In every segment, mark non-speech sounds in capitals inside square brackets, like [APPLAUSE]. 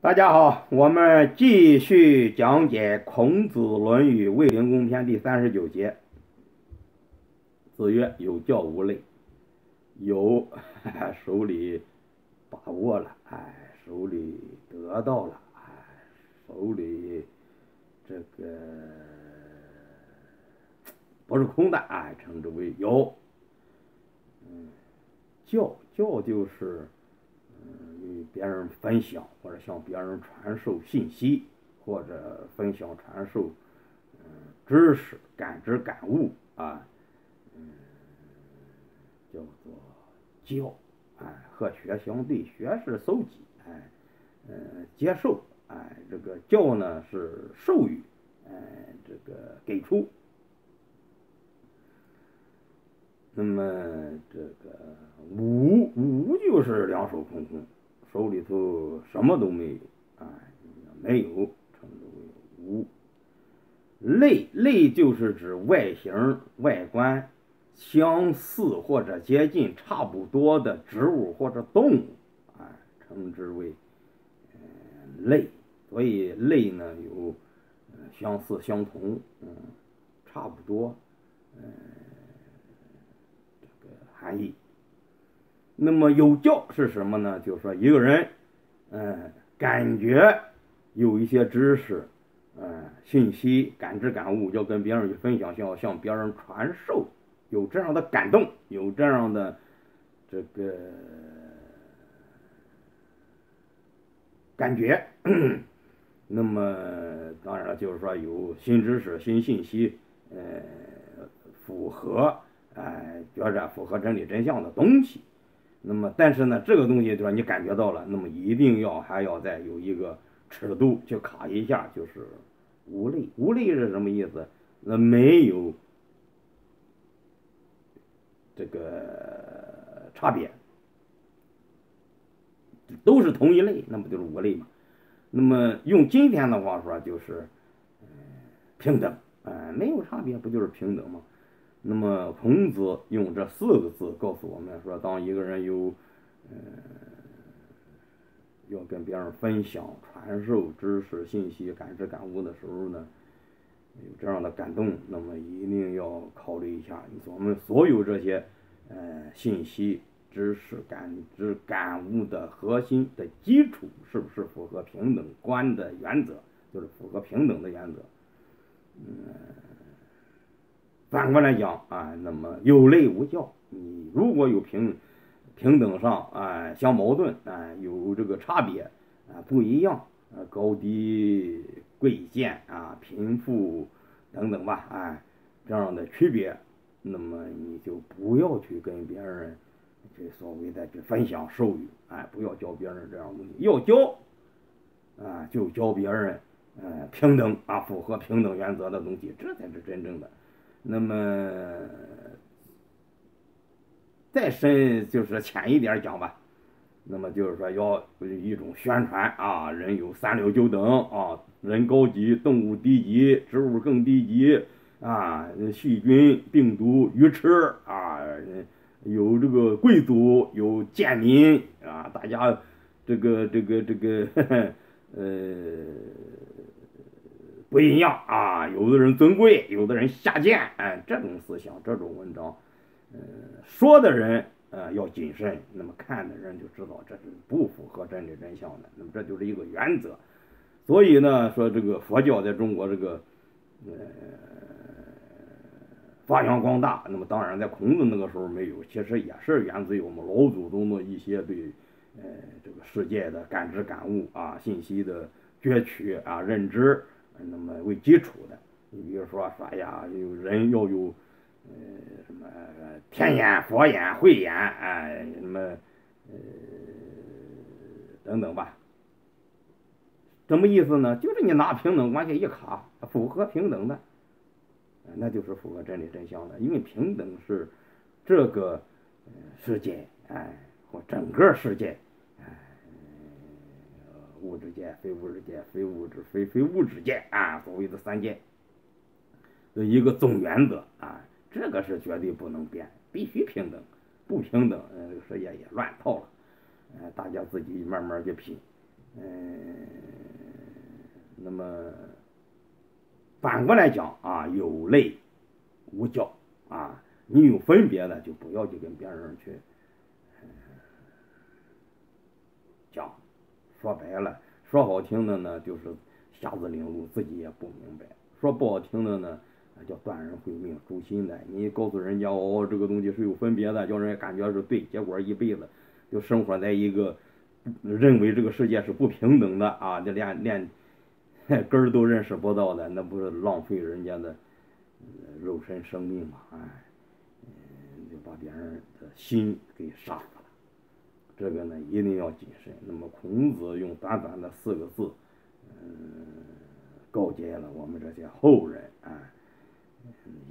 大家好，我们继续讲解《孔子论语卫灵公篇》第三十九节。子曰：“有教无类，有 [LAUGHS] 手里把握了，哎，手里得到了，哎，手里这个不是空的，哎，称之为有。嗯，教教就是。”别人分享，或者向别人传授信息，或者分享传授嗯知识、感知、感悟啊，嗯，叫做教，哎，和学相对，学是搜集，哎，嗯，接受，哎，这个教呢是授予，哎，这个给出。那么这个无无就是两手空空。手里头什么都没有，啊，没有称之为无。类类就是指外形、外观相似或者接近、差不多的植物或者动物，啊，称之为嗯类。所以类呢有相似、相同，嗯，差不多，嗯，这个含义。那么有教是什么呢？就是说一个人，嗯，感觉有一些知识，嗯，信息、感知、感悟，要跟别人去分享，要向别人传授，有这样的感动，有这样的这个感觉。[CLEARS THROAT] 那么当然了，就是说有新知识、新信息，呃，符合，哎，觉着符合真理真相的东西。那么，但是呢，这个东西就是你感觉到了，那么一定要还要再有一个尺度去卡一下，就是无类。无类是什么意思？那没有这个差别，都是同一类，那不就是无类吗？那么用今天的话说，就是平等，哎，没有差别，不就是平等吗？那么孔子用这四个字告诉我们说：当一个人有，嗯，要跟别人分享、传授知识、信息、感知、感悟的时候呢，有这样的感动，那么一定要考虑一下，我们所有这些，呃，信息、知识、感知、感悟的核心的基础是不是符合平等观的原则？就是符合平等的原则，嗯。反过来讲啊，那么有类无教，你如果有平平等上啊相矛盾啊有这个差别啊不一样啊高低贵贱啊贫富等等吧啊这样的区别，那么你就不要去跟别人这所谓的去分享授予，哎不要教别人这样东西，要教啊就教别人嗯平等啊符合平等原则的东西，这才是真正的。那么再深就是浅一点讲吧，那么就是说要一种宣传啊，人有三六九等啊，人高级，动物低级，植物更低级啊，细菌、病毒、鱼吃啊，有这个贵族，有贱民啊，大家这个这个这个 [LAUGHS] 呃。不一样啊，有的人尊贵，有的人下贱，哎，这种思想，这种文章，嗯，说的人呃要谨慎，那么看的人就知道这是不符合真理真相的，那么这就是一个原则。所以呢，说这个佛教在中国这个呃发扬光大，那么当然在孔子那个时候没有，其实也是源自于我们老祖宗的一些对呃这个世界的感知感悟啊，信息的攫取啊，认知。那么为基础的，你比如说说呀，有人要有，呃，什么天眼、佛眼、慧眼，哎，什么，呃，等等吧。什么意思呢？就是你拿平等关系一卡，符合平等的，那就是符合真理真相的。因为平等是这个世界，哎，或整个世界。物质界、非物质界、非物质、非非物质界啊，所谓的三界的一个总原则啊，这个是绝对不能变，必须平等，不平等，呃，世界也乱套了，呃，大家自己慢慢去品，嗯，那么反过来讲啊，有类无教啊，你有分别的就不要去跟别人去讲，说白了，说好听的呢就是瞎子领路，自己也不明白；说不好听的呢，叫断人慧命、诛心的。你告诉人家哦，这个东西是有分别的，叫人家感觉是对，结果一辈子就生活在一个认为这个世界是不平等的啊，就连连根儿都认识不到的，那不是浪费人家的肉身生命吗？哎，就把别人的心给杀了。这个呢，一定要谨慎。那么孔子用短短的四个字，嗯，告诫了我们这些后人啊，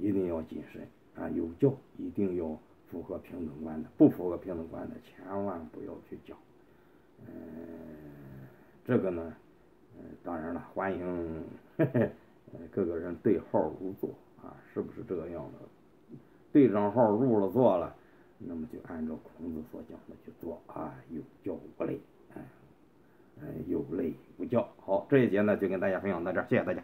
一定要谨慎啊，有教一定要符合平等观的，不符合平等观的，千万不要去讲。嗯，这个呢，嗯，当然了，欢迎各个人对号入座啊，是不是这个样的？对上号入了座了。那么就按照孔子所讲的去做啊，有教无类，哎，哎，有类无教。好，这一节呢就跟大家分享到这儿，谢谢大家。